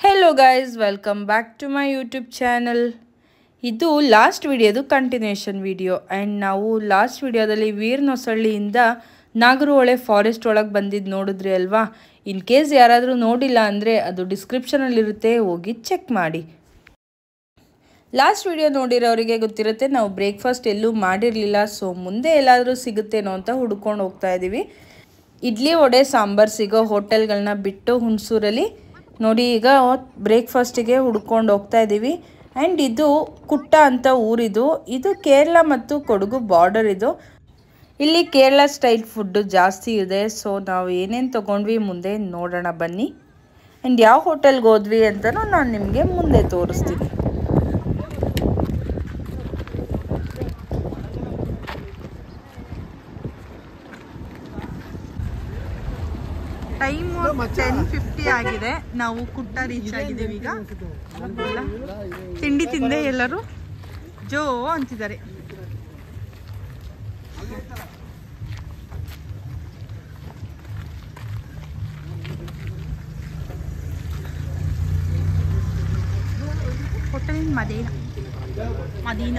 Hello guys welcome back to my YouTube channel ಇದು last ವಿಡಿಯೋದು continuation video and ನಾವು last ವಿಡಿಯೋದಲ್ಲಿ ವೀರ್ನೊಸಳ್ಳಿಯಿಂದ ನಾಗರಹೊಳೆ ಫಾರೆಸ್ಟ್ ಒಳಗೆ ಬಂದಿದ್ದು ನೋಡಿದ್ರಿ ಅಲ್ವಾ? ಇನ್ ಕೇಸ್ ಯಾರಾದರೂ ನೋಡಿಲ್ಲ ಅಂದರೆ ಅದು ಡಿಸ್ಕ್ರಿಪ್ಷನಲ್ಲಿರುತ್ತೆ ಹೋಗಿ ಚೆಕ್ ಮಾಡಿ. ಲಾಸ್ಟ್ ವಿಡಿಯೋ ನೋಡಿರೋರಿಗೆ ಗೊತ್ತಿರುತ್ತೆ, ನಾವು ಬ್ರೇಕ್ಫಾಸ್ಟ್ ಎಲ್ಲೂ ಮಾಡಿರಲಿಲ್ಲ ಸೊ ಮುಂದೆ ಎಲ್ಲಾದರೂ ಸಿಗುತ್ತೇನೋ ಅಂತ ಹುಡ್ಕೊಂಡು ಹೋಗ್ತಾ ಇದ್ದೀವಿ ಇಡ್ಲಿ ವಡೆ, ಸಾಂಬಾರು ಸಿಗೋ ಹೋಟೆಲ್ಗಳನ್ನ ಬಿಟ್ಟು ಹುಣಸೂರಲ್ಲಿ ನೋಡಿ, ಈಗ ಬ್ರೇಕ್ಫಾಸ್ಟಿಗೆ ಹುಡ್ಕೊಂಡು ಹೋಗ್ತಾ ಇದ್ದೀವಿ ಆ್ಯಂಡ್ ಇದು ಕುಟ್ಟ ಅಂತ ಊರಿದು. ಇದು ಕೇರಳ ಮತ್ತು ಕೊಡಗು ಬಾರ್ಡರ್ ಇದು. ಇಲ್ಲಿ ಕೇರಳ ಸ್ಟೈಲ್ ಫುಡ್ಡು ಜಾಸ್ತಿ ಇದೆ. ಸೊ ನಾವು ಏನೇನು ತೊಗೊಂಡ್ವಿ ಮುಂದೆ ನೋಡೋಣ ಬನ್ನಿ. ಆ್ಯಂಡ್ ಯಾವ ಹೋಟೆಲ್ಗೆ ಹೋದ್ವಿ ಅಂತಲೂ ನಾನು ನಿಮಗೆ ಮುಂದೆ ತೋರಿಸ್ತೀನಿ ಟೈಮು ಟೆನ್ ಫಿಫ್ಟಿ ಆಗಿದೆ. ನಾವು ಕುಟ್ಟ ರೀಚ್ ಆಗಿದ್ದೀವಿ ಈಗ. ತಿಂಡಿ ತಿಂದೆ ಎಲ್ಲರೂ. ಜೋ ಅಂತಿದ್ದಾರೆ. ಹೋಟೆಲ್ ಮದೀನ. ಮದೀನ.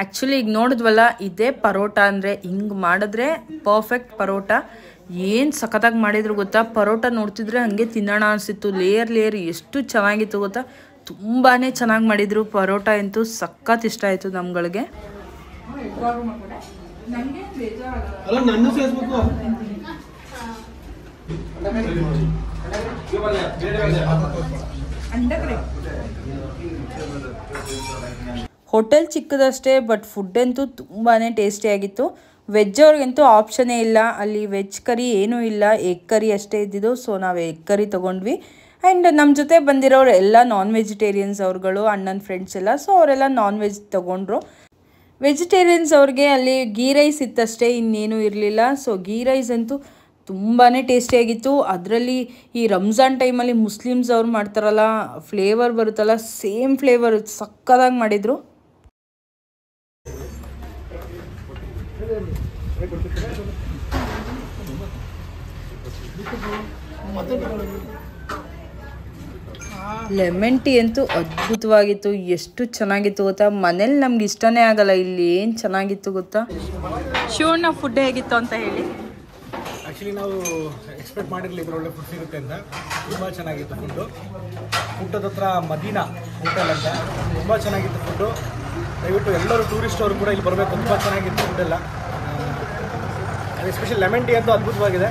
ಆ್ಯಕ್ಚುಲಿ ಈಗ ನೋಡಿದ್ವಲ್ಲ ಇದೇ ಪರೋಟ ಅಂದರೆ ಹಿಂಗೆ ಮಾಡಿದ್ರೆ ಪರ್ಫೆಕ್ಟ್ ಪರೋಟ. ಏನು ಸಖತ್ತಾಗಿ ಮಾಡಿದ್ರು ಗೊತ್ತಾ? ಪರೋಟ ನೋಡ್ತಿದ್ರೆ ಹಾಗೆ ತಿನ್ನೋಣ ಅನಿಸಿತ್ತು. ಲೇಯರ್ ಲೇಯರ್ ಎಷ್ಟು ಚೆನ್ನಾಗಿತ್ತು ಗೊತ್ತಾ? ತುಂಬಾ ಚೆನ್ನಾಗಿ ಮಾಡಿದರು. ಪರೋಟ ಅಂತೂ ಸಖತ್ ಇಷ್ಟ ಆಯಿತು ನಮ್ಗಳಿಗೆ. ಅಲ್ಲ ನನ್ನ ಫೇಸ್ಬುಕ್ ಹೋಟೆಲ್ ಚಿಕ್ಕದಷ್ಟೇ, ಬಟ್ ಫುಡ್ ಅಂತೂ ತುಂಬಾ ಟೇಸ್ಟಿಯಾಗಿತ್ತು. ವೆಜ್ ಅವ್ರಿಗಂತೂ ಆಪ್ಷನ್ನೇ ಇಲ್ಲ. ಅಲ್ಲಿ ವೆಜ್ ಕರಿ ಏನೂ ಇಲ್ಲ. ಎಗ್ ಕರಿ ಅಷ್ಟೇ ಇದ್ದಿದ್ದು. ಸೊ, ನಾವು ಎಗ್ ಕರಿ ತೊಗೊಂಡ್ವಿ. ಆ್ಯಂಡ್ ನಮ್ಮ ಜೊತೆ ಬಂದಿರೋರು ಎಲ್ಲ ನಾನ್ ವೆಜಿಟೇರಿಯನ್ಸ್ ಅವ್ರುಗಳು, ಅಣ್ಣನ ಫ್ರೆಂಡ್ಸ್ ಎಲ್ಲ. ಸೊ, ಅವರೆಲ್ಲ ನಾನ್ ವೆಜ್ ತೊಗೊಂಡ್ರು. ವೆಜಿಟೇರಿಯನ್ಸ್ ಅವ್ರಿಗೆ ಅಲ್ಲಿ ಗೀ ರೈಸ್ ಇತ್ತಷ್ಟೇ. ಇನ್ನೇನು ಇರಲಿಲ್ಲ. ಸೊ ಗೀ ರೈಸ್ ಅಂತೂ ತುಂಬಾ ಟೇಸ್ಟಿಯಾಗಿತ್ತು. ಅದರಲ್ಲಿ ಈ ರಂಜಾನ್ ಟೈಮಲ್ಲಿ ಮುಸ್ಲಿಮ್ಸ್ ಅವ್ರು ಮಾಡ್ತಾರಲ್ಲ ಫ್ಲೇವರ್ ಬರುತ್ತಲ್ಲ ಸೇಮ್ ಫ್ಲೇವರ್ ಸಕ್ಕದಾಗಿ ಮಾಡಿದರು. ಲೆಮನ್ ಟೀ ಅಂತೂ ಅದ್ಭುತವಾಗಿತ್ತು. ಎಷ್ಟು ಚೆನ್ನಾಗಿತ್ತು ಗೊತ್ತಾ? ಮನೇಲಿ ನಮ್ಗೆ ಇಷ್ಟನೇ ಆಗಲ್ಲ. ಇಲ್ಲಿ ಏನು ಚೆನ್ನಾಗಿತ್ತು ಗೊತ್ತಾ? ಶಿವಣ್ಣ ಫುಡ್ ಹೇಗಿತ್ತು ಅಂತ ಹೇಳಿ. ಆ್ಯಕ್ಚುಲಿ ನಾವು ಎಕ್ಸ್ಪೆಕ್ಟ್ ಮಾಡಿರಲಿಲ್ಲ. ಇದ್ರ ಒಳ್ಳೆ ಫುಡ್ ಸಿಗುತ್ತೆ ಅಂತ. ತುಂಬ ಚೆನ್ನಾಗಿತ್ತು ಫುಡ್ಡು ಊಟದ ಹತ್ರ ಮದೀನಾ ಹೋಟೆಲ್ ಅಂತ. ತುಂಬ ಚೆನ್ನಾಗಿತ್ತು ಫುಡ್ಡು ದಯವಿಟ್ಟು ಎಲ್ಲರೂ ಟೂರಿಸ್ಟ್ ಅವರು ಕೂಡ ಇಲ್ಲಿ ಬರಬೇಕು. ತುಂಬ ಚೆನ್ನಾಗಿತ್ತು ಫುಡ್ಡೆಲ್ಲ ಎಲ್ಲ. ಅದು ಎಸ್ಪೆಷಲಿ ಲೆಮನ್ ಟೀ ಅಂತೂ ಅದ್ಭುತವಾಗಿದೆ.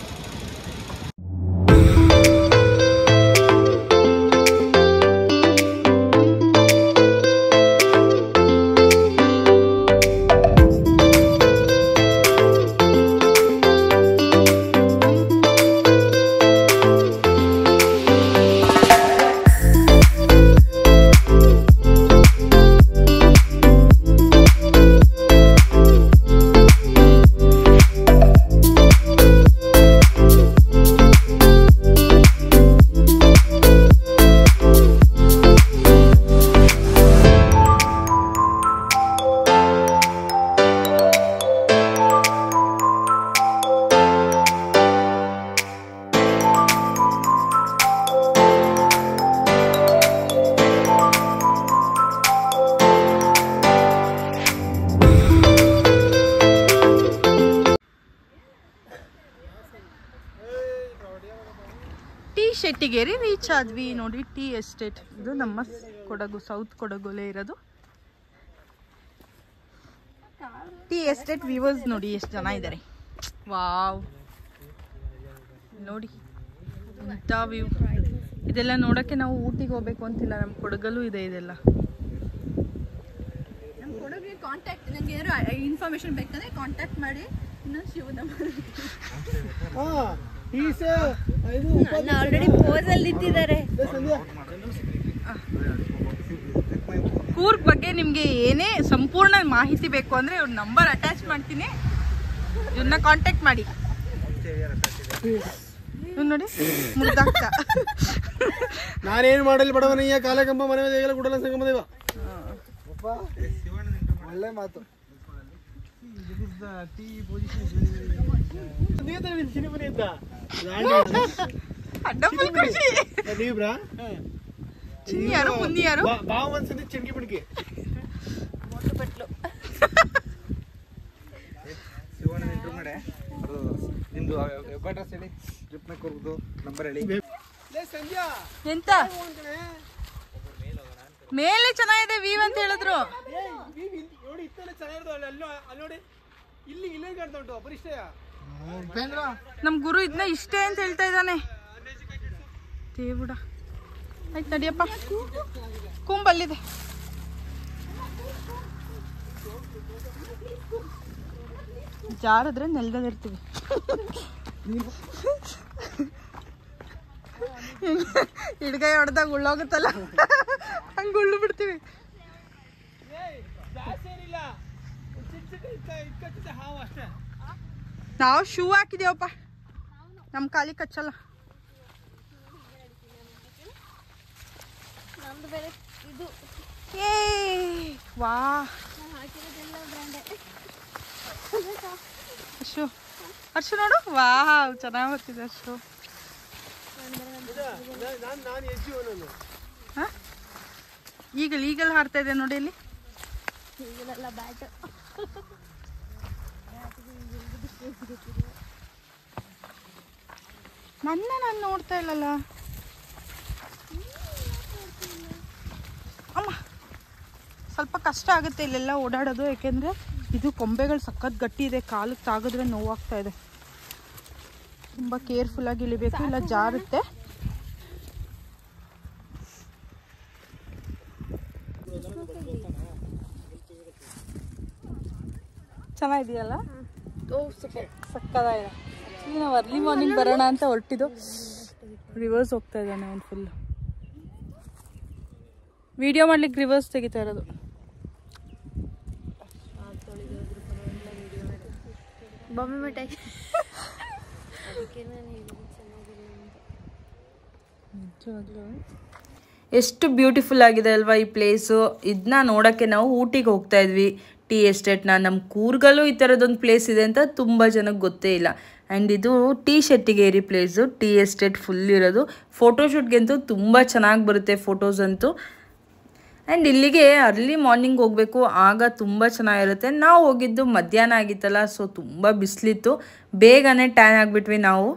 ಶೆಟ್ಟಿಗೇರಿ ರೀಚ್ ಆದ್ವಿ ನೋಡಿ ಟೀ ಎಸ್ಟೇಟ್ ಇದು ನಮ್ಮ ಕೊಡಗು ಸೌತ್ ಕೊಡಗುಲೇ ಇರೋದು. ಟೀ ಎಸ್ಟೇಟ್ ವ್ಯೂವರ್ಸ್ ನೋಡಿ ಎಷ್ಟು ಜನ ಇದ್ದಾರೆ ವಾವ್. ನೋಡಿ ಇಂಥ ವ್ಯೂ ಇದೆಲ್ಲ ನೋಡಕ್ಕೆ ನಾವು ಊಟಿಗೆ ಹೋಗ್ಬೇಕು ಅಂತಿಲ್ಲ ನಮ್ಮ ಕೊಡಗಲ್ಲೂ ಇದೆ ಇದೆಲ್ಲ. ನಮ್ಮ ಕೊಡಗಿಗೆ ಕಾಂಟ್ಯಾಕ್ಟ್ ನನಗೆ ಏನಾದ್ರು ಇನ್ಫಾರ್ಮೇಶನ್ ಬೇಕಂದ್ರೆ ಕಾಂಟ್ಯಾಕ್ಟ್ ಮಾಡಿ ಇನ್ನೊಂದು ಶಿವನ ಹಾ. ಆಲ್ರೆಡಿ ನಿಂತಿದ್ದಾರೆ ಸಂಧ್ಯಾ ಕೂರ್ಗ್ ಬಗ್ಗೆ ನಿಮಗೆ ಏನೇ ಸಂಪೂರ್ಣ ಮಾಹಿತಿ ಬೇಕು ಅಂದರೆ ಇವ್ರ ನಂಬರ್ ಅಟ್ಯಾಚ್ ಮಾಡ್ತೀನಿ. ಇವ್ರನ್ನ ಕಾಂಟ್ಯಾಕ್ಟ್ ಮಾಡಿ. ನೋಡಿ ಮುಗ್ದಾಗ್ತ ನಾನೇನು ಮಾಡಲಿ ಬಡವನಯ್ಯ ಕಾಲಕಂಬ ಮನೆ ದೇಗಲ ಗುಡಲ ಸಂಗಮದೇವ ಒಳ್ಳೆ ಮಾತು. ಸಿನಿಮನೆ ಇದ್ದ ಖುಷಿ ನೀವು ಬ್ರಾ ಚಿನ್ನಿ ಯಾರು ಮುಂದಿ ಯಾರು ಬಾವ ಒಂದ್ಸತಿ ಚಿಣ್ಕಿ ಅದು ನಿಮ್ದು ವೆಬ್ ಅಡ್ರೆಸ್ ಹೇಳಿ. ಟ್ರಿಪ್ ಮೇಕರ್ದು ನಂಬರ್ ಹೇಳಿ. ಎಂತ? ಮೇಲೆ ಚೆನ್ನಾಗಿದೆ ವೀವ್ ಅಂತ ಹೇಳಿದ್ರು. ನೋಡಿ ಇತ್ತಲ್ಲ ಚೆನ್ನಾಗಿರೋದು ಅಲ್ಲಿ ಅಲ್ಲಿ ಅಲ್ಲಿ ನೋಡಿ. ಇಲ್ಲಿ ಇಲ್ಲೇ ಕಾಣ್ತಾ ಉಂಟು ಅಪರಿಷ್ಟಯ. ನಮ್ ಗುರು ಇದನ್ನ ಇಷ್ಟೇ ಅಂತ ಹೇಳ್ತಾ ಇದ್ದಾನೆ. ದೇವುಡ ಆಯ್ತು ನಡಿಯಪ್ಪ. ಕುಂಬಲ್ಲಿದೆ. ಜಾರದ್ರೆ ನೆಲ್ದಾಗ ಇರ್ತೀವಿ. ಹಿಡ್ಗೈ ಹೊಡೆದಾಗ ಉಳ್ಳೋಗುತ್ತಲ್ಲ? ಹಂಗೆ ಉಳ್ಳು ಬಿಡ್ತೀವಿ ಜಾಸ್ತಿ ಏನಿಲ್ಲ ಚಿಕ್ಕ ಚಿಕ್ಕ ಇಕ್ಕಟ್ಟಿದೆ ಹಾವು ಅಷ್ಟೇ. ನಾವು ಶೂ ಹಾಕಿದೇವಪ್ಪ. ನಮ್ಮ ಕಾಲಿ ಕಚ್ಚಲ್ಲ. ಇದು. ಏ ವಾ. ಅಶು ಅರ್ಶು ನೋಡು. ವಾವ್ ಚೆನ್ನಾಗಿ ಬರ್ತಿದೆ ಅರ್ಶು ನಾನು ನಾನು ಎಜ್ಜು ನಾನು ಹಾ? ಈಗಲ್ ಈಗಲ್ ಹಾರ್ತಾ ಇದೆ ನೋಡಿ ಇಲ್ಲಿ. ನನ್ನ ನಾನು ನೋಡ್ತಾ ಇಲ್ಲಲ್ಲ. ಅಮ್ಮ, ಸ್ವಲ್ಪ ಕಷ್ಟ ಆಗುತ್ತೆ ಇಲ್ಲೆಲ್ಲ ಓಡಾಡೋದು, ಯಾಕೆಂದ್ರೆ ಇದು ಕೊಂಬೆಗಳು ಸಖತ್ ಗಟ್ಟಿ ಇದೆ ಕಾಲಿಗೆ ತಾಗಿದ್ರೆ ನೋವಾಗ್ತಾ ಇದೆ. ತುಂಬ ಕೇರ್ಫುಲ್ಲಾಗಿ ಇಳಿಬೇಕು, ಇಲ್ಲ ಜಾರುತ್ತೆ. ಚೆನ್ನಾಗಿದೆಯಲ್ಲ ಸಕ್ಕದಾಗಿದೆ. ಈಗ ನಾವು ಅರ್ಲಿ ಮಾರ್ನಿಂಗ್ ಬರೋಣ ಅಂತ ಹೊರಟಿದ್ದು. ರಿವರ್ಸ್ ಹೋಗ್ತಾ ಇದ್ದಾನೆ ಅವ್ನು ಫುಲ್ ವಿಡಿಯೋ ಮಾಡ್ಲಿಕ್ಕೆ ರಿವರ್ಸ್ ತೆಗಿತಾ ಇರೋದು. ಬೊಮ್ಮೆ ಮಿಠಾಯಿ ಅದಕ್ಕೆ ನಾನು ಹೇಳಿದ್ದು ಚೆನ್ನಾಗಿಲ್ಲ ಅಂತ ಎಷ್ಟು ಬ್ಯೂಟಿಫುಲ್ ಆಗಿದೆ ಅಲ್ವಾ ಈ ಪ್ಲೇಸು ಇದನ್ನ ನೋಡೋಕ್ಕೆ ನಾವು ಊಟಿಗೆ ಹೋಗ್ತಾ ಇದ್ವಿ. ಟೀ ಎಸ್ಟೇಟ್ನ ನಮ್ಮ ಕೂರ್ಗಲ್ಲೂ ಈ ಥರದೊಂದು ಪ್ಲೇಸ್ ಇದೆ ಅಂತ ತುಂಬ ಜನಕ್ಕೆ ಗೊತ್ತೇ ಇಲ್ಲ. ಆ್ಯಂಡ್ ಇದು tea Shettigeri place tea estate full ಇರೋದು. ಫೋಟೋಶೂಟ್ಗಂತೂ ತುಂಬ ಚೆನ್ನಾಗಿ ಬರುತ್ತೆ ಫೋಟೋಸ್ ಅಂತೂ. ಆ್ಯಂಡ್ ಇಲ್ಲಿಗೆ ಅರ್ಲಿ ಮಾರ್ನಿಂಗ್ ಹೋಗಬೇಕು, ಆಗ ತುಂಬ ಚೆನ್ನಾಗಿರುತ್ತೆ. ನಾವು ಹೋಗಿದ್ದು ಮಧ್ಯಾಹ್ನ ಆಗಿತ್ತಲ್ಲ ಸೊ ತುಂಬ ಬಿಸಿಲಿತ್ತು. ಬೇಗನೆ ಟ್ಯಾನ್ ಆಗಿಬಿಟ್ವಿ ನಾವು.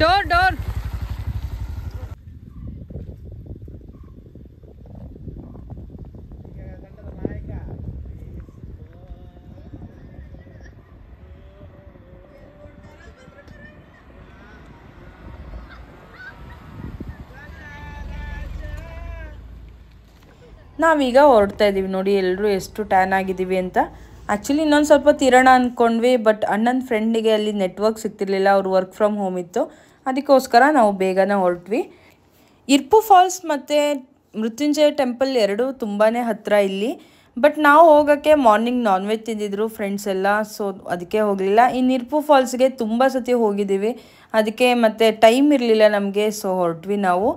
डोर डोर। ನಾವೀಗ ಹೊರಡ್ತಾ ಇದ್ದೀವಿ ನೋಡಿ ಎಲ್ಲರೂ ಎಷ್ಟು ಟ್ಯಾನ್ ಆಗಿದ್ದೀವಿ ಅಂತ. ಆ್ಯಕ್ಚುಲಿ ಇನ್ನೊಂದು ಸ್ವಲ್ಪ ತಿರೋಣ ಅಂದ್ಕೊಂಡ್ವಿ ಬಟ್ ಅಣ್ಣನ ಫ್ರೆಂಡಿಗೆ ಅಲ್ಲಿ ನೆಟ್ವರ್ಕ್ ಸಿಗ್ತಿರ್ಲಿಲ್ಲ, ಅವ್ರು ವರ್ಕ್ ಫ್ರಮ್ ಹೋಮ್ ಇತ್ತು. ಅದಕ್ಕೋಸ್ಕರ ನಾವು ಬೇಗನೆ ಹೊರಟ್ವಿ. ಇರ್ಪು ಫಾಲ್ಸ್ ಮತ್ತು ಮೃತ್ಯುಂಜಯ ಟೆಂಪಲ್ ಎರಡೂ ತುಂಬಾ ಹತ್ತಿರ ಇಲ್ಲಿ. ಬಟ್ ನಾವು ಹೋಗೋಕ್ಕೆ ಮಾರ್ನಿಂಗ್ ನಾನ್ ವೆಜ್ ತಿಂದಿದ್ರು ಫ್ರೆಂಡ್ಸ್ ಎಲ್ಲ ಸೊ ಅದಕ್ಕೆ ಹೋಗಲಿಲ್ಲ. ಇನ್ನು ಇರ್ಪು ಫಾಲ್ಸ್ಗೆ ತುಂಬ ಸತಿ ಹೋಗಿದ್ದೀವಿ. ಅದಕ್ಕೆ ಮತ್ತು ಟೈಮ್ ಇರಲಿಲ್ಲ ನಮಗೆ ಸೊ ಹೊರಟ್ವಿ ನಾವು.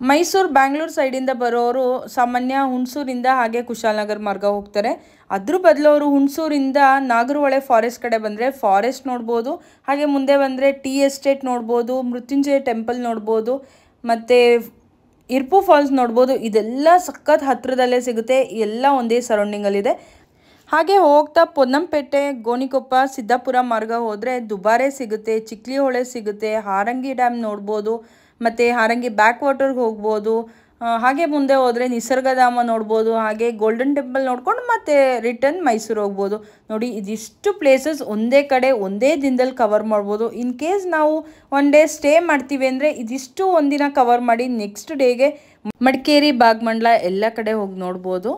ಮೈಸೂರು ಬ್ಯಾಂಗ್ಳೂರು ಸೈಡಿಂದ ಬರೋರು ಸಾಮಾನ್ಯ ಹುಣಸೂರಿಂದ ಹಾಗೆ ಕುಶಾಲನಗರ್ ಮಾರ್ಗ ಹೋಗ್ತಾರೆ. ಅದ್ರ ಬದಲು ಅವರು ಹುಣಸೂರಿಂದ ನಾಗರಹೊಳೆ ಫಾರೆಸ್ಟ್ ಕಡೆ ಬಂದರೆ ಫಾರೆಸ್ಟ್ ನೋಡ್ಬೋದು, ಹಾಗೆ ಮುಂದೆ ಬಂದರೆ ಟೀ ಎಸ್ಟೇಟ್ ನೋಡ್ಬೋದು, ಮೃತ್ಯುಂಜಯ ಟೆಂಪಲ್ ನೋಡ್ಬೋದು, ಮತ್ತು ಇರ್ಪು ಫಾಲ್ಸ್ ನೋಡ್ಬೋದು. ಇದೆಲ್ಲ ಸಖತ್ ಹತ್ತಿರದಲ್ಲೇ ಸಿಗುತ್ತೆ, ಎಲ್ಲ ಒಂದೇ ಸರೌಂಡಿಂಗಲ್ಲಿದೆ ಹಾಗೆ ಹೋಗ್ತಾ ಪೊನ್ನಂಪೇಟೆ, ಗೋಣಿಕೊಪ್ಪ, ಸಿದ್ದಾಪುರ ಮಾರ್ಗ ಹೋದರೆ ದುಬಾರೆ ಸಿಗುತ್ತೆ ಚಿಕ್ಲಿ ಹೊಳೆ ಸಿಗುತ್ತೆ, ಹಾರಂಗಿ ಡ್ಯಾಮ್ ನೋಡ್ಬೋದು. ಮತ್ತು ಹಾರಂಗಿ ಬ್ಯಾಕ್ ವಾಟರ್ಗೆ ಹೋಗ್ಬೋದು. ಹಾಗೆ ಮುಂದೆ ಹೋದರೆ ನಿಸರ್ಗಧಾಮ ನೋಡ್ಬೋದು, ಹಾಗೆ ಗೋಲ್ಡನ್ ಟೆಂಪಲ್ ನೋಡ್ಕೊಂಡು ಮತ್ತೆ ರಿಟರ್ನ್ ಮೈಸೂರು ಹೋಗ್ಬೋದು. ನೋಡಿ, ಇದಿಷ್ಟು ಪ್ಲೇಸಸ್ ಒಂದೇ ಕಡೆ, ಒಂದೇ ದಿನದಲ್ಲಿ ಕವರ್ ಮಾಡ್ಬೋದು. ಇನ್ ಕೇಸ್ ನಾವು ಒನ್ ಡೇ ಸ್ಟೇ ಮಾಡ್ತೀವಿ ಅಂದರೆ ಇದಿಷ್ಟು ಒಂದಿನ ಕವರ್ ಮಾಡಿ ನೆಕ್ಸ್ಟ್ ಡೇಗೆ ಮಡಿಕೇರಿ, ಬಾಗ್ಮಂಡ್ಲ ಎಲ್ಲ ಕಡೆ ಹೋಗಿ ನೋಡ್ಬೋದು.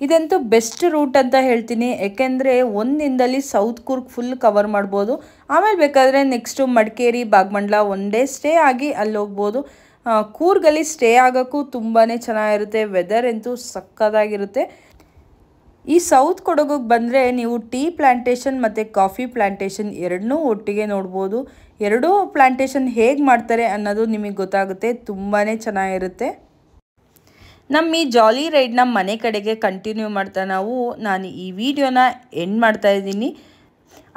ಇದಂತೂ ಬೆಸ್ಟ್ ರೂಟ್ ಅಂತ ಹೇಳ್ತೀನಿ. ಯಾಕೆಂದರೆ ಒಂದಿನದಲ್ಲಿ ದಿನದಲ್ಲಿ ಸೌತ್ ಕೂರ್ಗ್ ಫುಲ್ ಕವರ್ ಮಾಡ್ಬೋದು. ಆಮೇಲೆ ಬೇಕಾದರೆ next Madikeri, Bhagamandala one day stay ಆಗಿ ಅಲ್ಲಿ ಹೋಗ್ಬೋದು. ಕೂರ್ಗಲ್ಲಿ ಸ್ಟೇ ಆಗೋಕ್ಕೂ ತುಂಬಾ ಚೆನ್ನಾಗಿರುತ್ತೆ. ವೆದರ್ ಅಂತೂ ಸಕ್ಕತ್ತಾಗಿರುತ್ತೆ ಈ ಸೌತ್ ಕೊಡಗಿಗೆ ಬಂದರೆ ನೀವು ಟೀ ಪ್ಲ್ಯಾಂಟೇಷನ್ ಮತ್ತು ಕಾಫಿ ಪ್ಲ್ಯಾಂಟೇಷನ್ ಎರಡನ್ನೂ ಒಟ್ಟಿಗೆ ನೋಡ್ಬೋದು. ಎರಡೂ ಪ್ಲ್ಯಾಂಟೇಷನ್ ಹೇಗೆ ಮಾಡ್ತಾರೆ ಅನ್ನೋದು ನಿಮಗೆ ಗೊತ್ತಾಗುತ್ತೆ. ತುಂಬಾ ಚೆನ್ನಾಗಿರುತ್ತೆ. ನಮ್ಮ ಈ ಜಾಲಿ ರೈಡ್ನ ಮನೆ ಕಡೆಗೆ ಕಂಟಿನ್ಯೂ ಮಾಡ್ತಾ ನಾವು, ನಾನು ಈ ವಿಡಿಯೋನ ಎಂಡ್ ಮಾಡ್ತಾ ಇದ್ದೀನಿ.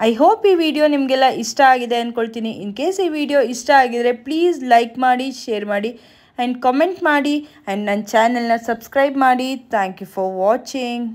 ಐ ಹೋಪ್ ಈ ವಿಡಿಯೋ ನಿಮಗೆಲ್ಲ ಇಷ್ಟ ಆಗಿದೆ ಅಂದ್ಕೊಳ್ತೀನಿ ಇನ್ ಕೇಸ್ ಈ ವಿಡಿಯೋ ಇಷ್ಟ ಆಗಿದರೆ ಪ್ಲೀಸ್ ಲೈಕ್ ಮಾಡಿ ಶೇರ್ ಮಾಡಿ ಆ್ಯಂಡ್ ಕಮೆಂಟ್ ಮಾಡಿ ಆ್ಯಂಡ್ ನನ್ನ ಚಾನೆಲ್ನ ಸಬ್ಸ್ಕ್ರೈಬ್ ಮಾಡಿ. Thank you for watching